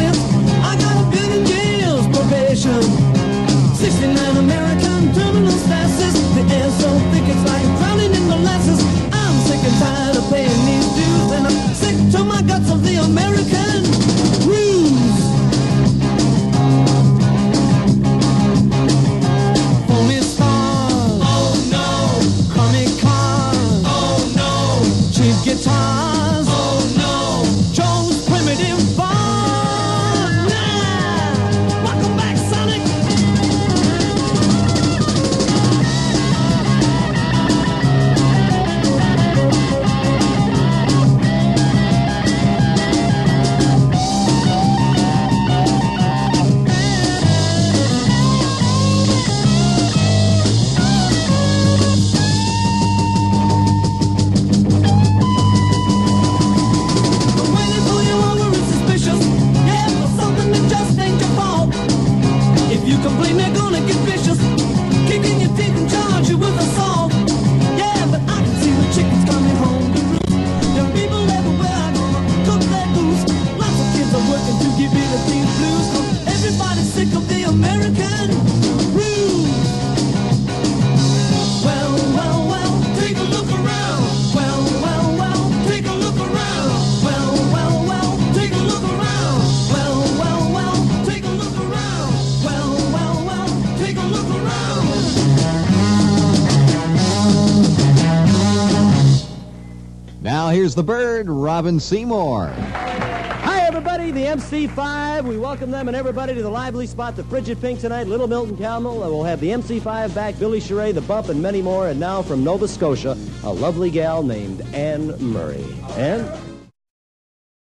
cents. I got a good in jail's probation. 69 American terminal stasis. Now here's the bird, Robin Seymour. Hi, everybody, the MC5. We welcome them and everybody to the lively spot, the Frigid Pink tonight, Little Milton Camel. We'll have the MC5 back, Billy Charay, The Bump, and many more. And now from Nova Scotia, a lovely gal named Anne Murray. Anne?